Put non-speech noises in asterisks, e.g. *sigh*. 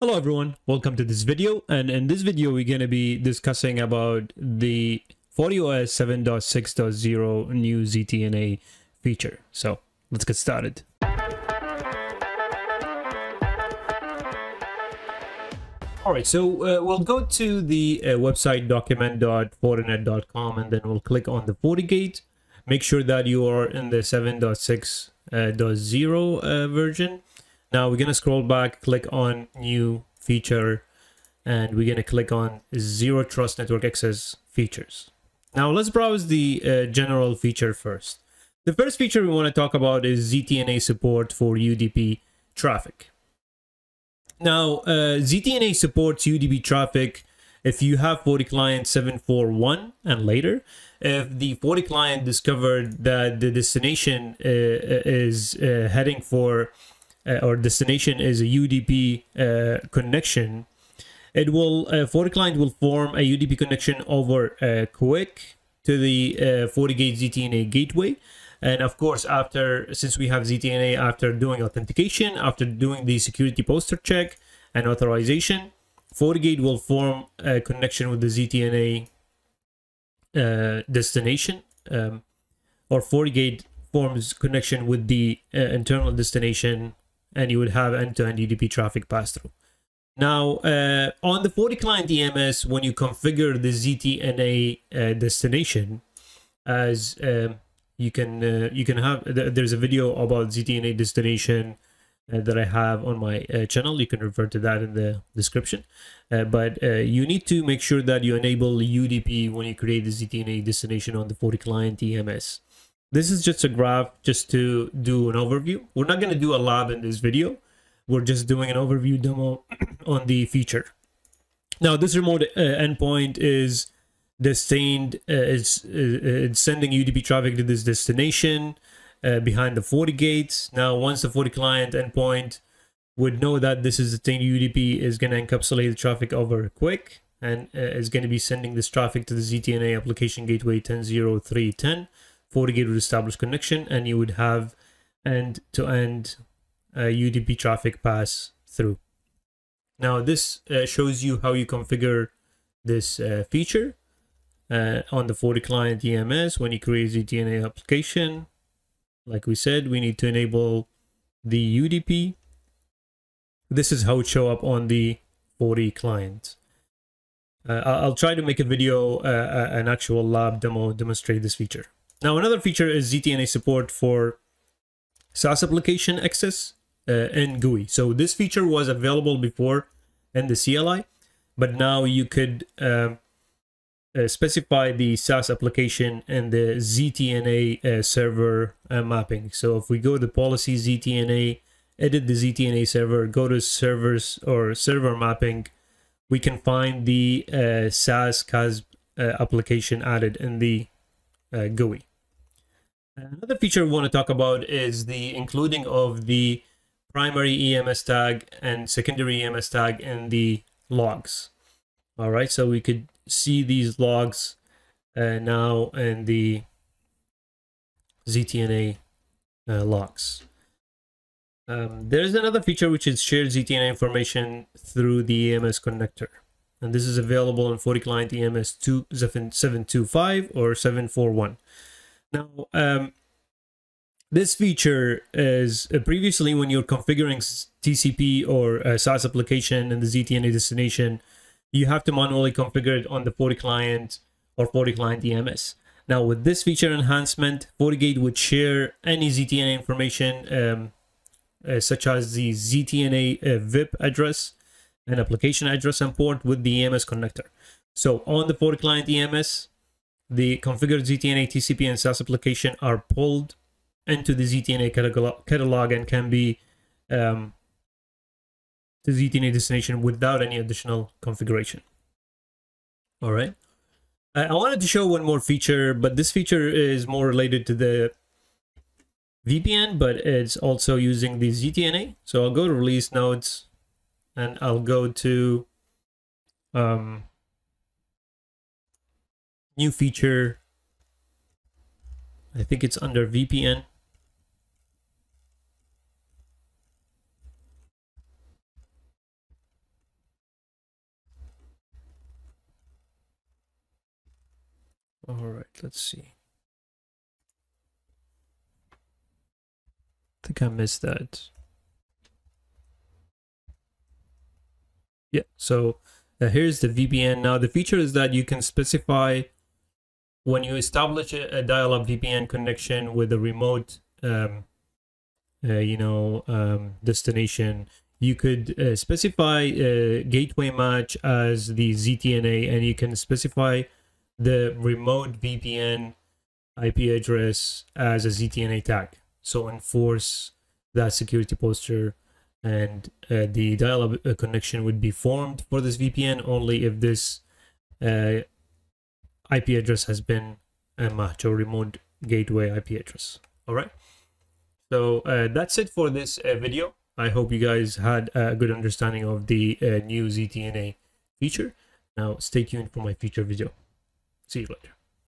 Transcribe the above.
Hello everyone, welcome to this video and in this video we're going to be discussing about the FortiOS 7.6.0 new ZTNA feature. So let's get started. Alright, so uh, we'll go to the uh, website document.fortinet.com and then we'll click on the FortiGate. Make sure that you are in the 7.6.0 uh, version now we're going to scroll back, click on new feature, and we're going to click on zero trust network access features. Now let's browse the uh, general feature first. The first feature we want to talk about is ZTNA support for UDP traffic. Now, uh, ZTNA supports UDP traffic if you have FortiClient 741 and later. If the FortiClient discovered that the destination uh, is uh, heading for uh, or destination is a UDP uh, connection, it will uh, FortiClient will form a UDP connection over uh, QUIC to the uh, FortiGate ZTNA gateway. And of course, after since we have ZTNA, after doing authentication, after doing the security posture check and authorization, FortiGate will form a connection with the ZTNA uh, destination, um, or FortiGate forms connection with the uh, internal destination and you would have end-to-end UDP traffic pass-through. Now, uh, on the FortiClient EMS, when you configure the ZTNA uh, destination, as um, you can uh, you can have there's a video about ZTNA destination uh, that I have on my uh, channel. You can refer to that in the description. Uh, but you need to make sure that you enable UDP when you create the ZTNA destination on the FortiClient EMS. This is just a graph just to do an overview. We're not going to do a lab in this video. We're just doing an overview demo *clears throat* on the feature. Now, this remote uh, endpoint is destined, uh, it's, uh, it's sending UDP traffic to this destination uh, behind the FortiGates. Now, once the FortiClient endpoint would know that this is the thing UDP is going to encapsulate the traffic over QUIC and uh, is going to be sending this traffic to the ZTNA application gateway 10.03.10 FortiGate would establish connection and you would have end-to-end uh, UDP traffic pass through. Now this uh, shows you how you configure this uh, feature uh, on the FortiClient EMS when you create ZTNA application. Like we said, we need to enable the UDP. This is how it show up on the FortiClient. Uh, I'll try to make a video, uh, an actual lab demo demonstrate this feature. Now, another feature is ZTNA support for SaaS application access uh, in GUI. So this feature was available before in the CLI, but now you could uh, uh, specify the SaaS application and the ZTNA uh, server uh, mapping. So if we go to policy ZTNA, edit the ZTNA server, go to servers or server mapping, we can find the uh, SaaS CAS application added in the GUI. Another feature we want to talk about is the including of the primary EMS tag and secondary EMS tag in the logs. All right, so we could see these logs uh, now in the ZTNA uh, logs. Um, there's another feature which is shared ZTNA information through the EMS connector. And this is available in FortiClient EMS 2, 725 or 741. Now, um, this feature is uh, previously when you're configuring TCP or a SaaS application in the ZTNA destination, you have to manually configure it on the FortiClient or FortiClient EMS. Now with this feature enhancement, FortiGate would share any ZTNA information um, uh, such as the ZTNA uh, VIP address and application address and port with the EMS connector. So on the FortiClient EMS, the configured ZTNA TCP and SaaS application are pulled into the ZTNA catalog and can be um, the ZTNA destination without any additional configuration. All right. I wanted to show one more feature, but this feature is more related to the VPN, but it's also using the ZTNA. So I'll go to release nodes and I'll go to um, new feature. I think it's under VPN. All right, let's see. I think I missed that. Yeah, so uh, here's the VPN. Now the feature is that you can specify when you establish a, dial-up VPN connection with a remote, um, uh, you know, um, destination, you could uh, specify a gateway match as the ZTNA, and you can specify the remote VPN IP address as a ZTNA tag. So enforce that security posture and uh, the dial-up uh, connection would be formed for this VPN only if this uh, IP address has been a match or remote gateway IP address. All right. So uh, that's it for this uh, video. I hope you guys had a good understanding of the uh, new ZTNA feature. Now stay tuned for my future video. See you later.